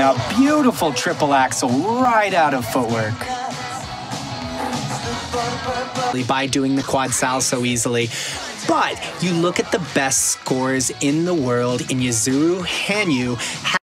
a beautiful triple axel right out of footwork. By doing the quad sal so easily. But you look at the best scores in the world in Yuzuru Hanyu.